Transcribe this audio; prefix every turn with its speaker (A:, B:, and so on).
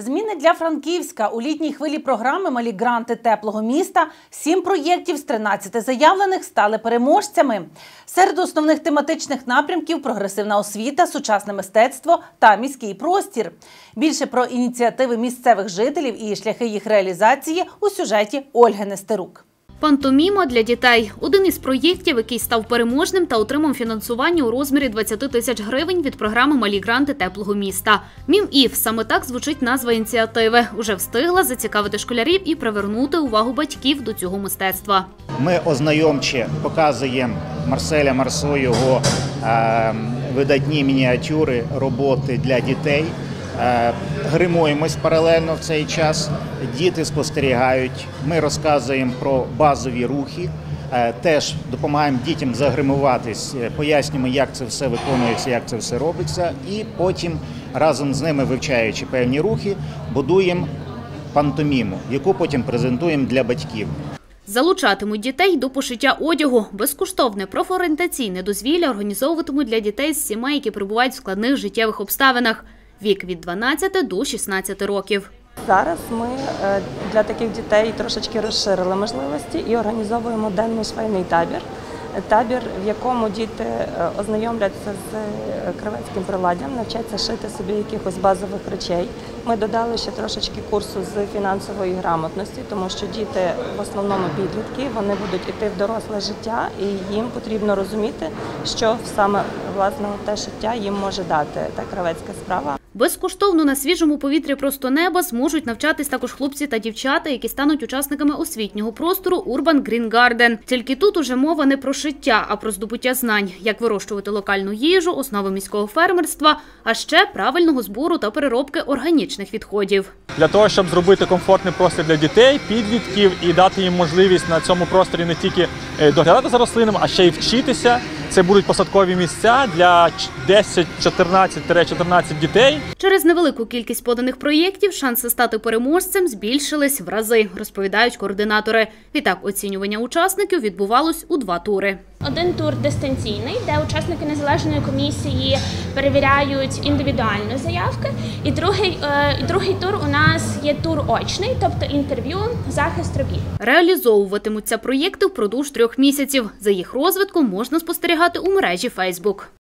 A: Зміни для Франківська у літній хвилі програми Малі гранти теплого міста. Сім проєктів з 13 заявлених стали переможцями. Серед основних тематичних напрямків прогресивна освіта, сучасне мистецтво та міський простір. Більше про ініціативи місцевих жителів і шляхи їх реалізації у сюжеті Ольги Нестерук.
B: Пантоміма для дітей один із проєктів, який став переможним та отримав фінансування у розмірі 20 тисяч гривень від програми Малі гранти теплого міста. Мім Ів саме так звучить назва ініціативи. Уже встигла зацікавити школярів і привернути увагу батьків до цього мистецтва.
C: Ми ознайомче показуємо Марселя Марсо його е, видатні мініатюри роботи для дітей. Е, Гримуємось паралельно в цей час. Діти спостерігають. Ми розказуємо про базові рухи. е, Теж допомагаємо дітям загримуватись, е, пояснюємо, як це все виконується, як це все робиться, і потім разом з ними, вивчаючи певні рухи, будуємо пантоміму, яку потім презентуємо для батьків.
B: Залучатимуть дітей до пошиття одягу. Безкоштовне профорієнтаційне дозвілля організовуватимуть для дітей з сімей, які перебувають в складних життєвих обставинах. Вік від 12 до 16 років.
D: Зараз ми е, для таких дітей трошечки розширили можливості і організовуємо денний швейний табір. Табір, в якому діти е, ознайомляться з е, кравецьким приладдям, навчаться шити собі якихось базових речей. Ми додали ще трошечки курсу з фінансової грамотності, тому що діти в основному підлітки, вони будуть іти в доросле життя, і їм потрібно розуміти, що саме власне те життя їм може дати та кравецька справа.
B: Безкоштовно на свіжому повітрі просто неба зможуть навчатись також хлопці та дівчата, які стануть учасниками освітнього простору Urban Green Garden. Тільки тут уже мова не про шиття, а про здобуття знань, як вирощувати локальну їжу, основи міського фермерства, а ще правильного збору та переробки органічних відходів.
E: для того, щоб зробити комфортний простір для дітей, підлітків і дати їм можливість на цьому просторі не тільки е, доглядати за рослинами, а ще й вчитися. Це будуть посадкові місця для 10-14-14 дітей.
B: Через невелику кількість поданих проєктів шанси стати переможцем збільшились в рази, розповідають координатори. Відтак оцінювання учасників відбувалось у два тури.
F: Один тур дистанційний, де учасники незалежної комісії перевіряють індивідуальні заявки. І другий, е, і другий тур у нас є тур очний, тобто інтерв'ю, захист робіт.
B: Реалізовуватимуться проєкти впродовж трьох місяців. За їх розвитком можна спостерігати у мережі Facebook.